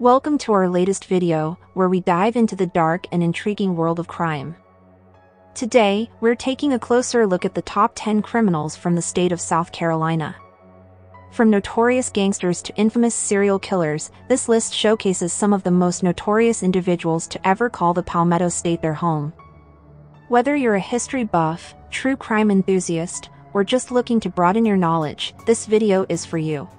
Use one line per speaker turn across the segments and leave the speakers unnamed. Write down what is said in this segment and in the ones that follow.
Welcome to our latest video, where we dive into the dark and intriguing world of crime. Today, we're taking a closer look at the top 10 criminals from the state of South Carolina. From notorious gangsters to infamous serial killers, this list showcases some of the most notorious individuals to ever call the Palmetto State their home. Whether you're a history buff, true crime enthusiast, or just looking to broaden your knowledge, this video is for you.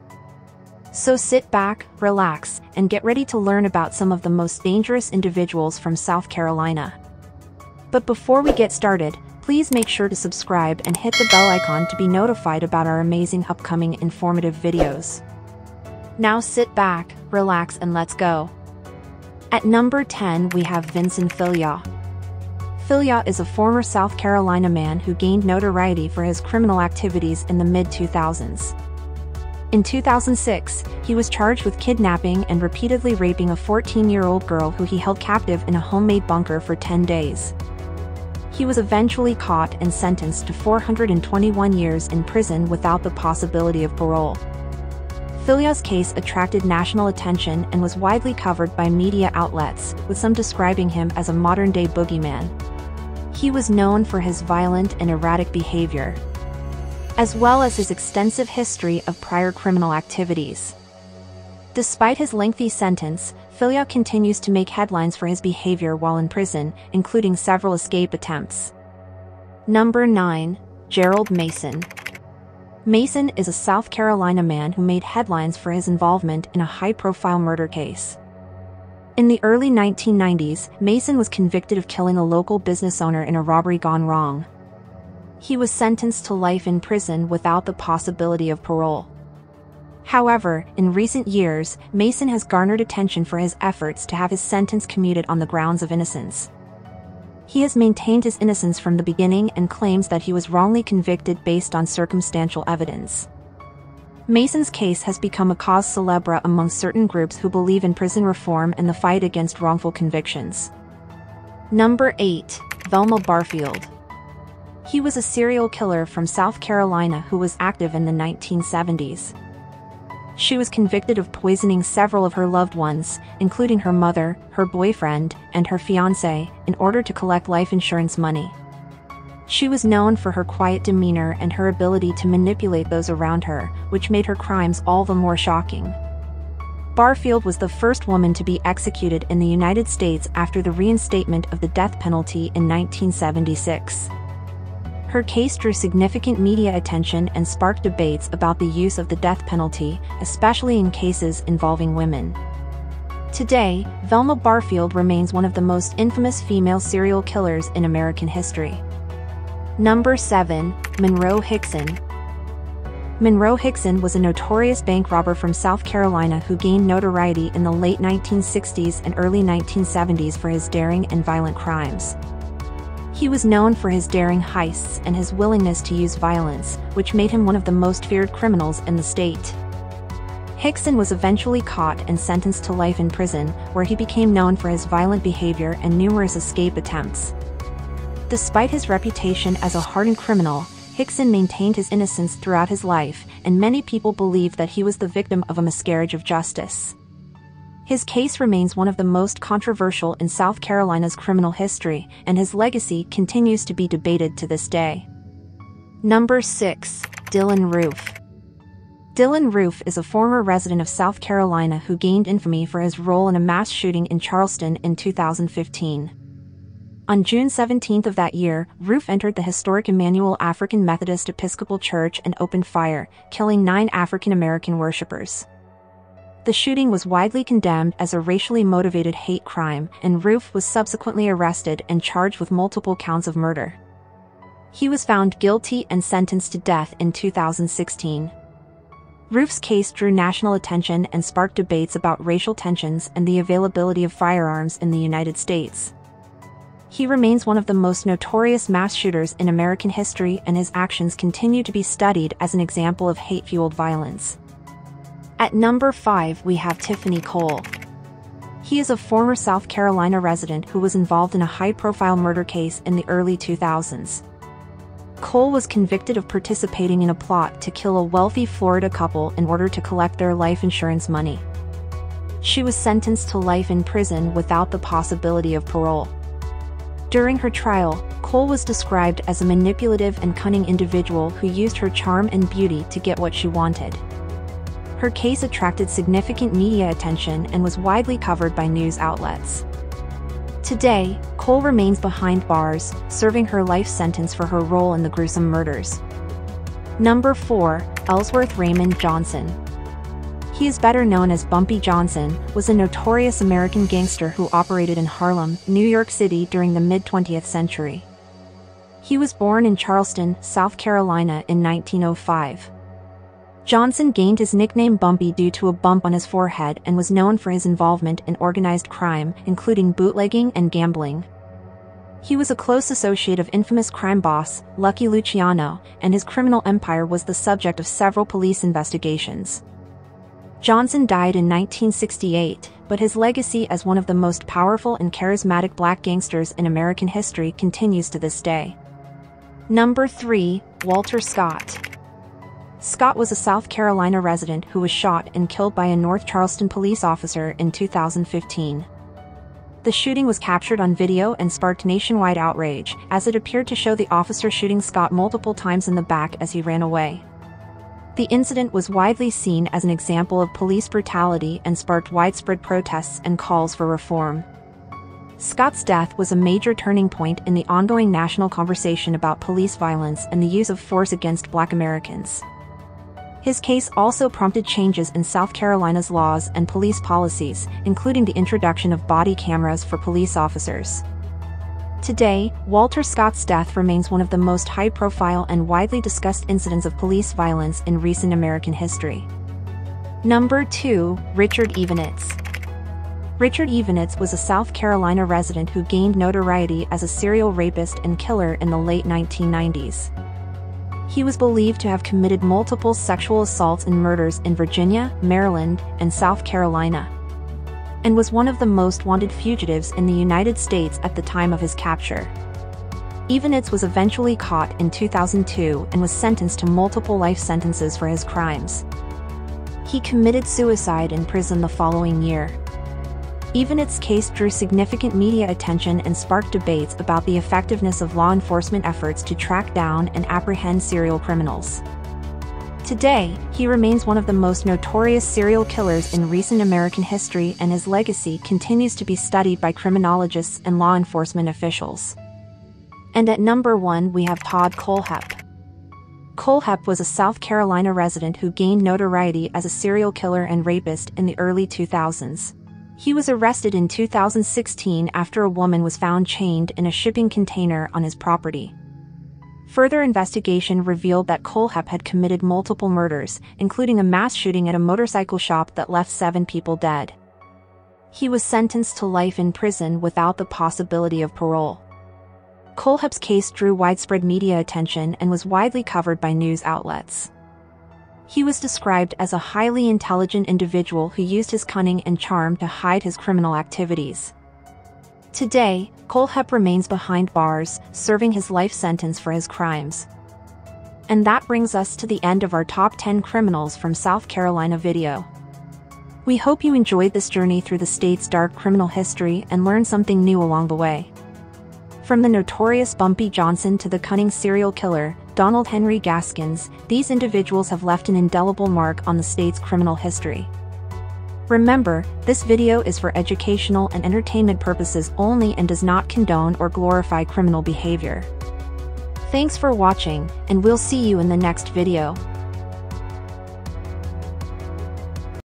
So sit back, relax, and get ready to learn about some of the most dangerous individuals from South Carolina. But before we get started, please make sure to subscribe and hit the bell icon to be notified about our amazing upcoming informative videos. Now sit back, relax and let's go. At number 10 we have Vincent Filyaw. Filyaw is a former South Carolina man who gained notoriety for his criminal activities in the mid-2000s. In 2006, he was charged with kidnapping and repeatedly raping a 14-year-old girl who he held captive in a homemade bunker for 10 days. He was eventually caught and sentenced to 421 years in prison without the possibility of parole. Filliot's case attracted national attention and was widely covered by media outlets, with some describing him as a modern-day boogeyman. He was known for his violent and erratic behavior, as well as his extensive history of prior criminal activities. Despite his lengthy sentence, Filliot continues to make headlines for his behavior while in prison, including several escape attempts. Number 9. Gerald Mason. Mason is a South Carolina man who made headlines for his involvement in a high-profile murder case. In the early 1990s, Mason was convicted of killing a local business owner in a robbery gone wrong he was sentenced to life in prison without the possibility of parole. However, in recent years, Mason has garnered attention for his efforts to have his sentence commuted on the grounds of innocence. He has maintained his innocence from the beginning and claims that he was wrongly convicted based on circumstantial evidence. Mason's case has become a cause célèbre among certain groups who believe in prison reform and the fight against wrongful convictions. Number 8. Velma Barfield he was a serial killer from South Carolina who was active in the 1970s. She was convicted of poisoning several of her loved ones, including her mother, her boyfriend, and her fiancé, in order to collect life insurance money. She was known for her quiet demeanor and her ability to manipulate those around her, which made her crimes all the more shocking. Barfield was the first woman to be executed in the United States after the reinstatement of the death penalty in 1976. Her case drew significant media attention and sparked debates about the use of the death penalty, especially in cases involving women. Today, Velma Barfield remains one of the most infamous female serial killers in American history. Number 7. Monroe Hickson Monroe Hickson was a notorious bank robber from South Carolina who gained notoriety in the late 1960s and early 1970s for his daring and violent crimes. He was known for his daring heists and his willingness to use violence, which made him one of the most feared criminals in the state. Hickson was eventually caught and sentenced to life in prison, where he became known for his violent behavior and numerous escape attempts. Despite his reputation as a hardened criminal, Hickson maintained his innocence throughout his life, and many people believe that he was the victim of a miscarriage of justice. His case remains one of the most controversial in South Carolina's criminal history, and his legacy continues to be debated to this day. Number 6. Dylan Roof Dylan Roof is a former resident of South Carolina who gained infamy for his role in a mass shooting in Charleston in 2015. On June 17 of that year, Roof entered the historic Emanuel African Methodist Episcopal Church and opened fire, killing nine African American worshippers. The shooting was widely condemned as a racially motivated hate crime, and Roof was subsequently arrested and charged with multiple counts of murder. He was found guilty and sentenced to death in 2016. Roof's case drew national attention and sparked debates about racial tensions and the availability of firearms in the United States. He remains one of the most notorious mass shooters in American history and his actions continue to be studied as an example of hate-fueled violence. At number 5 we have Tiffany Cole. He is a former South Carolina resident who was involved in a high-profile murder case in the early 2000s. Cole was convicted of participating in a plot to kill a wealthy Florida couple in order to collect their life insurance money. She was sentenced to life in prison without the possibility of parole. During her trial, Cole was described as a manipulative and cunning individual who used her charm and beauty to get what she wanted. Her case attracted significant media attention and was widely covered by news outlets. Today, Cole remains behind bars, serving her life sentence for her role in the gruesome murders. Number 4. Ellsworth Raymond Johnson he is better known as Bumpy Johnson, was a notorious American gangster who operated in Harlem, New York City during the mid-20th century. He was born in Charleston, South Carolina in 1905. Johnson gained his nickname Bumpy due to a bump on his forehead and was known for his involvement in organized crime, including bootlegging and gambling. He was a close associate of infamous crime boss, Lucky Luciano, and his criminal empire was the subject of several police investigations. Johnson died in 1968, but his legacy as one of the most powerful and charismatic black gangsters in American history continues to this day. Number 3. Walter Scott Scott was a South Carolina resident who was shot and killed by a North Charleston police officer in 2015. The shooting was captured on video and sparked nationwide outrage, as it appeared to show the officer shooting Scott multiple times in the back as he ran away. The incident was widely seen as an example of police brutality and sparked widespread protests and calls for reform. Scott's death was a major turning point in the ongoing national conversation about police violence and the use of force against black Americans. His case also prompted changes in South Carolina's laws and police policies, including the introduction of body cameras for police officers. Today, Walter Scott's death remains one of the most high-profile and widely discussed incidents of police violence in recent American history. Number 2. Richard Evonitz. Richard Evonitz was a South Carolina resident who gained notoriety as a serial rapist and killer in the late 1990s. He was believed to have committed multiple sexual assaults and murders in Virginia, Maryland, and South Carolina and was one of the most wanted fugitives in the United States at the time of his capture. Evonitz was eventually caught in 2002 and was sentenced to multiple life sentences for his crimes. He committed suicide in prison the following year. Evonitz's case drew significant media attention and sparked debates about the effectiveness of law enforcement efforts to track down and apprehend serial criminals. Today, he remains one of the most notorious serial killers in recent American history and his legacy continues to be studied by criminologists and law enforcement officials. And at number 1 we have Todd Kohlhepp. Kohlhepp was a South Carolina resident who gained notoriety as a serial killer and rapist in the early 2000s. He was arrested in 2016 after a woman was found chained in a shipping container on his property. Further investigation revealed that Kohlhepp had committed multiple murders, including a mass shooting at a motorcycle shop that left seven people dead. He was sentenced to life in prison without the possibility of parole. Kohlhepp's case drew widespread media attention and was widely covered by news outlets. He was described as a highly intelligent individual who used his cunning and charm to hide his criminal activities. Today, Kohlhepp remains behind bars, serving his life sentence for his crimes. And that brings us to the end of our top 10 criminals from South Carolina video. We hope you enjoyed this journey through the state's dark criminal history and learned something new along the way. From the notorious Bumpy Johnson to the cunning serial killer, Donald Henry Gaskins, these individuals have left an indelible mark on the state's criminal history. Remember, this video is for educational and entertainment purposes only and does not condone or glorify criminal behavior. Thanks for watching, and we'll see you in the next video.